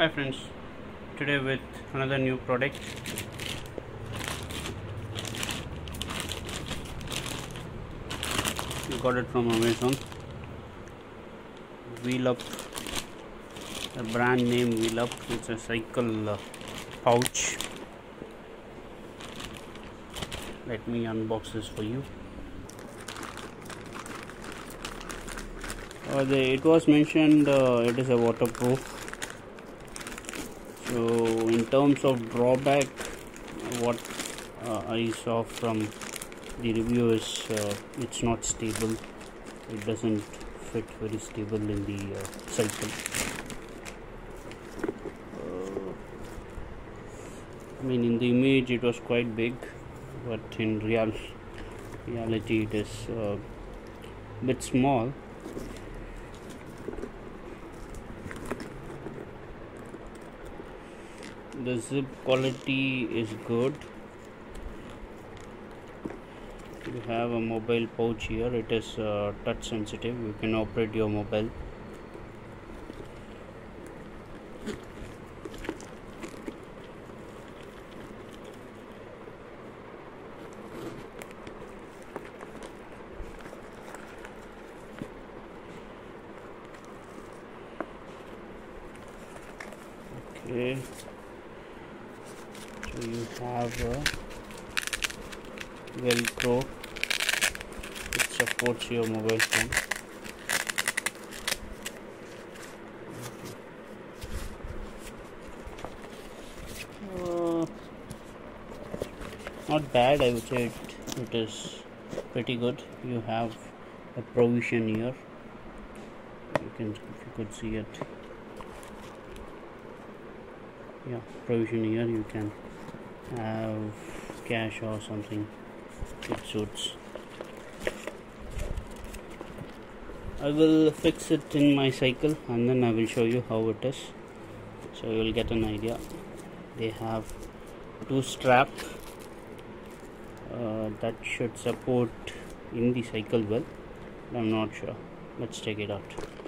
hi friends today with another new product. Got it from amazon. Wheel up a brand name wheel up it's a cycle uh, pouch. Let me unbox this for you. Uh, the, it was mentioned uh, it is a waterproof so in terms of drawback what uh, I saw from the review is uh, it's not stable. It doesn't fit very stable in the uh, cycle. Uh, I mean in the image it was quite big but in real reality it is a bit small the zip quality is good. You have a mobile pouch here. It is uh, touch sensitive. You can operate your mobile. Okay so you have a velcro which supports your mobile phone. Uh, not bad i would say it, it is pretty good. You have a provision here. You can if you could see it. Yeah provision here you can have cash or something. It suits. I will fix it in my cycle and then I will show you how it is. So you will get an idea. They have two strap uh, that should support in the cycle well. I'm not sure. Let's check it out